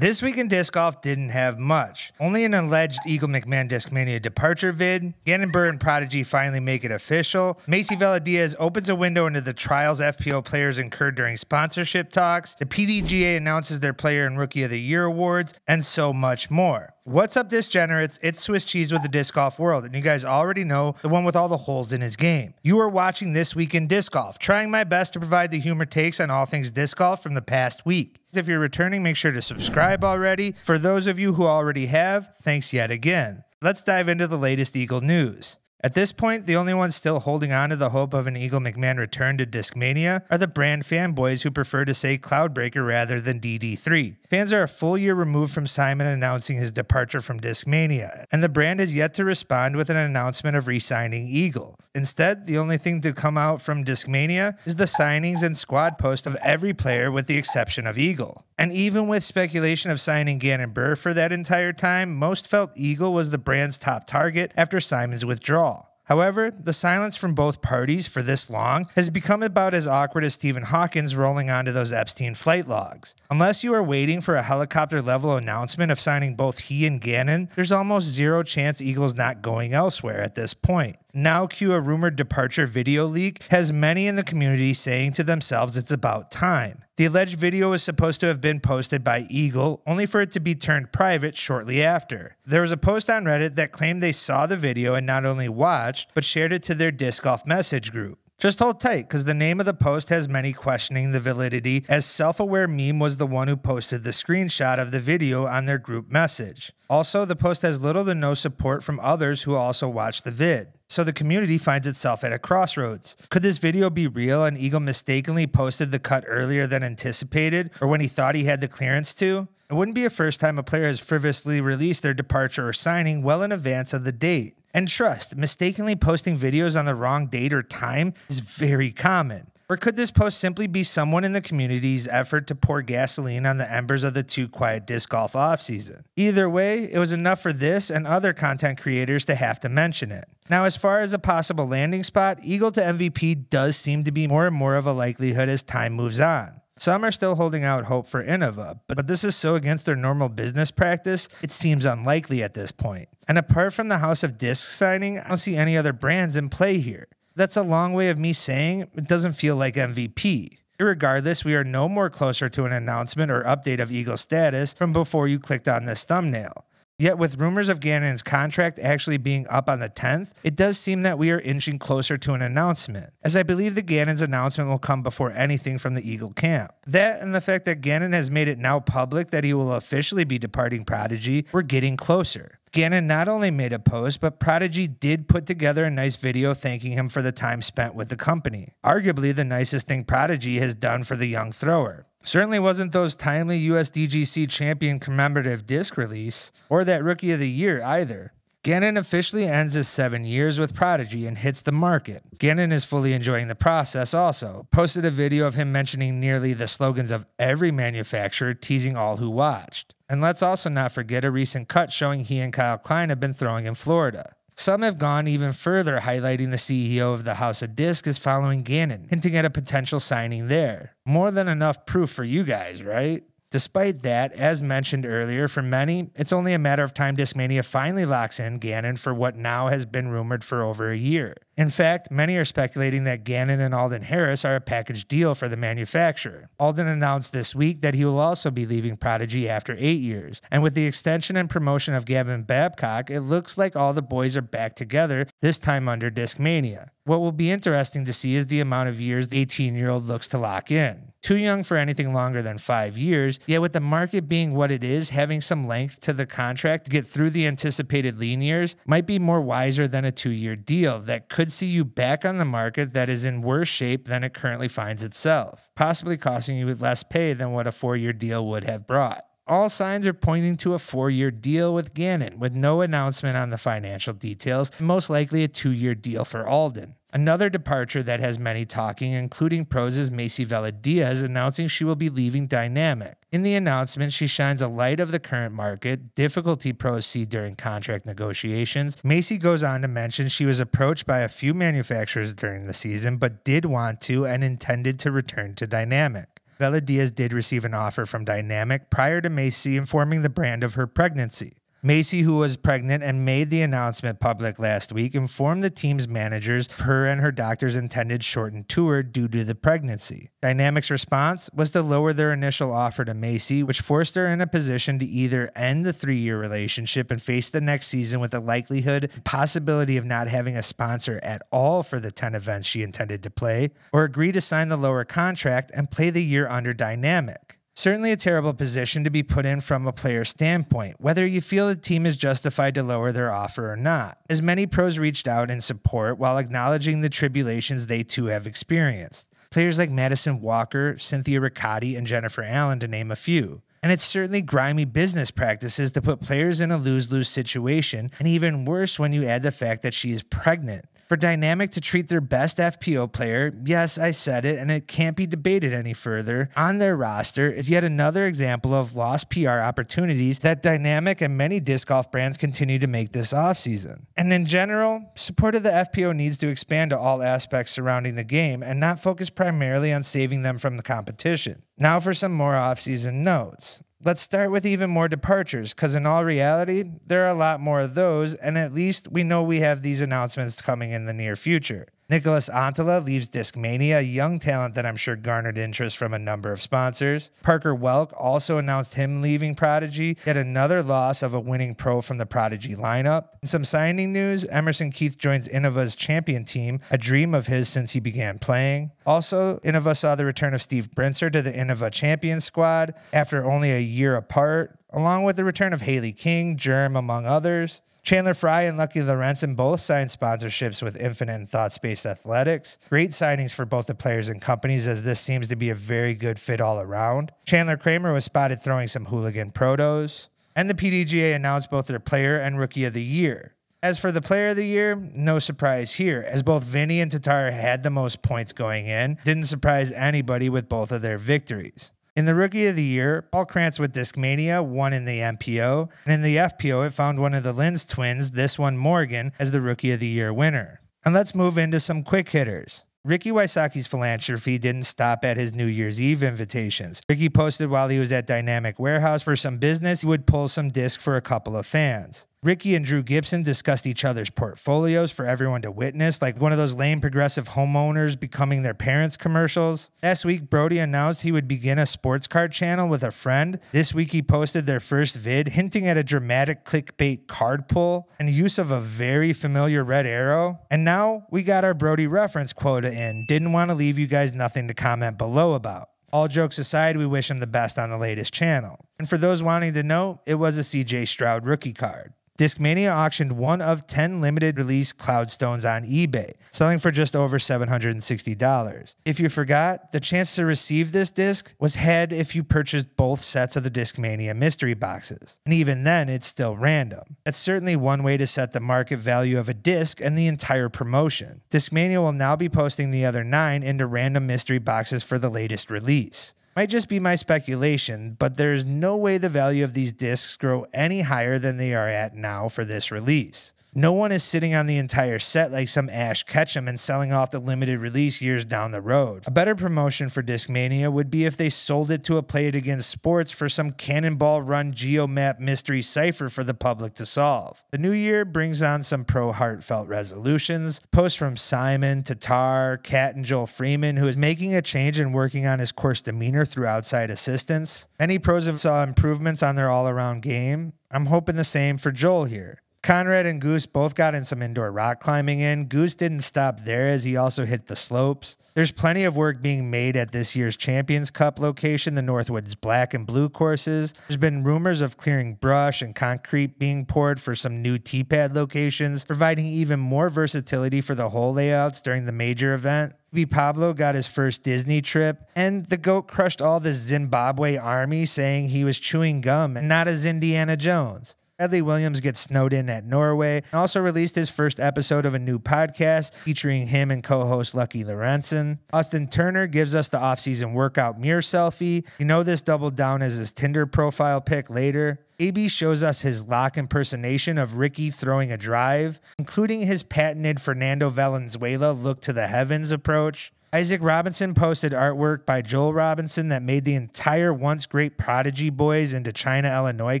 This week in disc golf didn't have much. Only an alleged Eagle McMahon Discmania departure vid. Gannon Buhr and Prodigy finally make it official. Macie Velediaz opens a window into the trials FPO players incurred during sponsorship talks. The PDGA announces their Player and Rookie of the Year awards, and so much more. What's up, Disgenerates? It's Swiss Cheese with the Disc Golf World, and you guys already know the one with all the holes in his game. You are watching This Week in Disc Golf, trying my best to provide the humor takes on all things disc golf from the past week. If you're returning, make sure to subscribe already. For those of you who already have, thanks yet again. Let's dive into the latest Eagle news. At this point, the only ones still holding on to the hope of an Eagle McMahon return to Discmania are the brand fanboys who prefer to say Cloudbreaker rather than DD3. Fans are a full year removed from Simon announcing his departure from Discmania, and the brand has yet to respond with an announcement of re signing Eagle. Instead, the only thing to come out from Discmania is the signings and squad post of every player with the exception of Eagle. And even with speculation of signing Gannon Buhr for that entire time, most felt Eagle was the brand's top target after Simon's withdrawal. However, the silence from both parties for this long has become about as awkward as Stephen Hawkins rolling onto those Epstein flight logs. Unless you are waiting for a helicopter level announcement of signing both he and Gannon, there's almost zero chance Eagle's not going elsewhere at this point. Now, cue a rumored departure video leak has many in the community saying to themselves it's about time. The alleged video was supposed to have been posted by Eagle, only for it to be turned private shortly after. There was a post on Reddit that claimed they saw the video and not only watched, but shared it to their disc golf message group. Just hold tight, because the name of the post has many questioning the validity, as Self Aware Meme was the one who posted the screenshot of the video on their group message. Also, the post has little to no support from others who also watched the vid. So the community finds itself at a crossroads. Could this video be real and Eagle mistakenly posted the cut earlier than anticipated or when he thought he had the clearance to? It wouldn't be a first time a player has frivolously released their departure or signing well in advance of the date. And trust, mistakenly posting videos on the wrong date or time is very common. Or could this post simply be someone in the community's effort to pour gasoline on the embers of the too quiet disc golf offseason? Either way, it was enough for this and other content creators to have to mention it. Now, as far as a possible landing spot, Eagle to MVP does seem to be more and more of a likelihood as time moves on. Some are still holding out hope for Innova, but this is so against their normal business practice, it seems unlikely at this point. And apart from the House of Disc signing, I don't see any other brands in play here. That's a long way of me saying it doesn't feel like MVP. Regardless, we are no more closer to an announcement or update of Eagle status from before you clicked on this thumbnail. Yet, with rumors of Gannon's contract actually being up on the 10th, it does seem that we are inching closer to an announcement, as I believe the Gannon's announcement will come before anything from the Eagle camp. That and the fact that Gannon has made it now public that he will officially be departing Prodigy, we're getting closer. Gannon not only made a post, but Prodigy did put together a nice video thanking him for the time spent with the company. Arguably the nicest thing Prodigy has done for the young thrower. Certainly wasn't those timely USDGC champion commemorative disc release, or that rookie of the year either. Gannon officially ends his seven years with Prodigy and hits the market. Gannon is fully enjoying the process also. Posted a video of him mentioning nearly the slogans of every manufacturer, teasing all who watched. And let's also not forget a recent cut showing he and Kyle Klein have been throwing in Florida. Some have gone even further, highlighting the CEO of the House of Disc is following Gannon, hinting at a potential signing there. More than enough proof for you guys, right? Despite that, as mentioned earlier, for many, it's only a matter of time Discmania finally locks in Gannon for what now has been rumored for over a year. In fact, many are speculating that Gannon and Alden Harris are a package deal for the manufacturer. Alden announced this week that he will also be leaving Prodigy after eight years. And with the extension and promotion of Gavin Babcock, it looks like all the boys are back together, this time under Discmania. What will be interesting to see is the amount of years the 18 year old looks to lock in. Too young for anything longer than five years, yet with the market being what it is, having some length to the contract to get through the anticipated lean years might be more wiser than a two year deal that could see you back on the market that is in worse shape than it currently finds itself, possibly costing you less pay than what a four year deal would have brought. All signs are pointing to a four year deal with Gannon, with no announcement on the financial details, most likely a two year deal for Alden. Another departure that has many talking, including Pro's Macie Velediaz announcing she will be leaving Dynamic. In the announcement, she shines a light of the current market, difficulty pros see during contract negotiations. Macie goes on to mention she was approached by a few manufacturers during the season, but did want to and intended to return to Dynamic. Velediaz did receive an offer from Dynamic prior to Macie informing the brand of her pregnancy. Macie, who was pregnant and made the announcement public last week, informed the team's managers of her and her doctor's intended shortened tour due to the pregnancy. Dynamic's response was to lower their initial offer to Macie, which forced her in a position to either end the three year relationship and face the next season with the likelihood possibility of not having a sponsor at all for the 10 events she intended to play, or agree to sign the lower contract and play the year under Dynamic. Certainly a terrible position to be put in from a player standpoint, whether you feel the team is justified to lower their offer or not. As many pros reached out in support while acknowledging the tribulations they too have experienced. Players like Madison Walker, Cynthia Ricciotti, and Jennifer Allen, to name a few. And it's certainly grimy business practices to put players in a lose lose situation, and even worse when you add the fact that she is pregnant. For Dynamic to treat their best FPO player, yes, I said it, and it can't be debated any further, on their roster is yet another example of lost PR opportunities that Dynamic and many disc golf brands continue to make this offseason. And in general, support of the FPO needs to expand to all aspects surrounding the game and not focus primarily on saving them from the competition. Now for some more offseason notes. Let's start with even more departures, because in all reality, there are a lot more of those, and at least we know we have these announcements coming in the near future. Niklas Anttila leaves Discmania, a young talent that I'm sure garnered interest from a number of sponsors. Parker Welck also announced him leaving Prodigy, yet another loss of a winning pro from the Prodigy lineup. In some signing news, Emerson Keith joins Innova's champion team, a dream of his since he began playing. Also, Innova saw the return of Steve Brinster to the Innova champion squad after only a year apart, along with the return of Haley King, Germ, among others. Chandler Fry and Lucky Lorenzen both signed sponsorships with Infinite and Thought Space Athletics. Great signings for both the players and companies, as this seems to be a very good fit all around. Chandler Kramer was spotted throwing some hooligan protos. And the PDGA announced both their player and rookie of the year. As for the player of the year, no surprise here, as both Vinny and Tattar had the most points going in. Didn't surprise anybody with both of their victories. In the Rookie of the Year, Paul Krantz with Discmania won in the MPO, and in the FPO, it found one of the Linz twins, this one Morgan, as the Rookie of the Year winner. And let's move into some quick hitters. Ricky Wysocki's philanthropy didn't stop at his New Year's Eve invitations. Ricky posted while he was at Dynamic Warehouse for some business, he would pull some disc for a couple of fans. Ricky and Drew Gibson discussed each other's portfolios for everyone to witness, like one of those lame progressive homeowners becoming their parents commercials. Last week, Brody announced he would begin a sports card channel with a friend. This week, he posted their first vid, hinting at a dramatic clickbait card pull and use of a very familiar red arrow. And now we got our Brody reference quota in. Didn't want to leave you guys nothing to comment below about. All jokes aside, we wish him the best on the latest channel. And for those wanting to know, it was a CJ Stroud rookie card. Discmania auctioned one of 10 limited release Cloudstones on eBay, selling for just over $760. If you forgot, the chance to receive this disc was had if you purchased both sets of the Discmania mystery boxes. And even then, it's still random. That's certainly one way to set the market value of a disc and the entire promotion. Discmania will now be posting the other nine into random mystery boxes for the latest release. Might just be my speculation, but there's no way the value of these discs grow any higher than they are at now for this release. No one is sitting on the entire set like some Ash Ketchum and selling off the limited release years down the road. A better promotion for Discmania would be if they sold it to a Play It Again Sports for some cannonball run geomap mystery cipher for the public to solve. The new year brings on some pro heartfelt resolutions. Posts from Simon, Tattar, Kat, and Joel Freeman, who is making a change and working on his course demeanor through outside assistance. Many pros have saw improvements on their all around game. I'm hoping the same for Joel here. Conrad and Goose both got in some indoor rock climbing in. Goose didn't stop there as he also hit the slopes. There's plenty of work being made at this year's Champions Cup location, the Northwoods Black and Blue courses. There's been rumors of clearing brush and concrete being poured for some new tee pad locations, providing even more versatility for the hole layouts during the major event. B. Pablo got his first Disney trip, and the GOAT crushed all the Zimbabwe army, saying he was chewing gum and not as Indiana Jones. Bradley Williams gets snowed in at Norway and also released his first episode of a new podcast featuring him and co-host Lucky Lorenzen. Austin Turner gives us the off-season workout mirror selfie. You know this doubled down as his Tinder profile pic later. AB shows us his lock impersonation of Ricky throwing a drive, including his patented Fernando Valenzuela look to the heavens approach. Isaac Robinson posted artwork by Joel Robinson that made the entire once great Prodigy boys into China, Illinois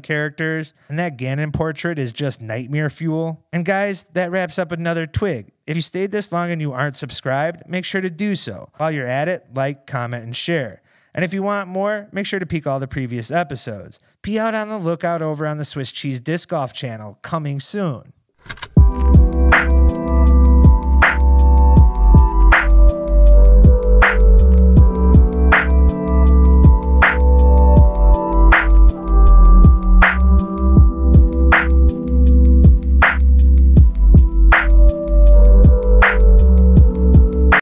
characters, and that Gannon portrait is just nightmare fuel. And guys, that wraps up another twig. If you stayed this long and you aren't subscribed, make sure to do so. While you're at it, like, comment, and share. And if you want more, make sure to peek all the previous episodes. Be out on the lookout over on the Swiss Cheese Disc Golf channel, coming soon.